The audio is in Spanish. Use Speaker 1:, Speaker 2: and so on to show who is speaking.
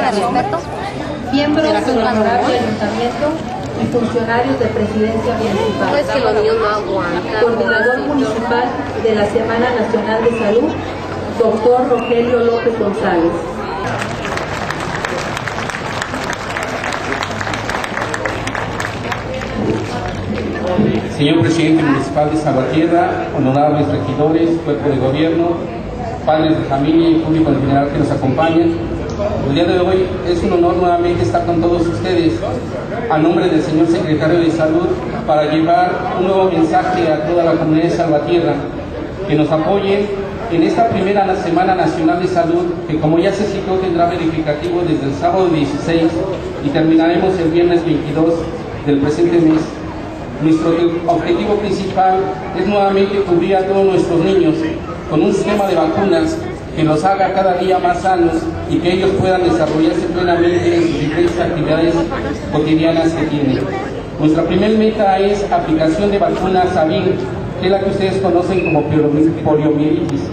Speaker 1: de respeto.
Speaker 2: miembros del honorable ayuntamiento y funcionarios de presidencia municipal.
Speaker 1: No es que los niños no aguantan.
Speaker 2: Coordinador municipal de la Semana Nacional de Salud, doctor Rogelio López González.
Speaker 3: Señor presidente municipal de Salvatierra, honorables regidores, cuerpo de gobierno, padres de familia y público en general que nos acompaña. El día de hoy es un honor nuevamente estar con todos ustedes a nombre del señor secretario de Salud para llevar un nuevo mensaje a toda la comunidad de Salvatierra que nos apoyen en esta primera Semana Nacional de Salud que como ya se citó tendrá verificativo desde el sábado 16 y terminaremos el viernes 22 del presente mes. Nuestro objetivo principal es nuevamente cubrir a todos nuestros niños con un sistema de vacunas que los haga cada día más sanos y que ellos puedan desarrollarse plenamente en sus diferentes actividades cotidianas que tienen. Nuestra primera meta es aplicación de vacunas SABIN, que es la que ustedes conocen como poliomielitis.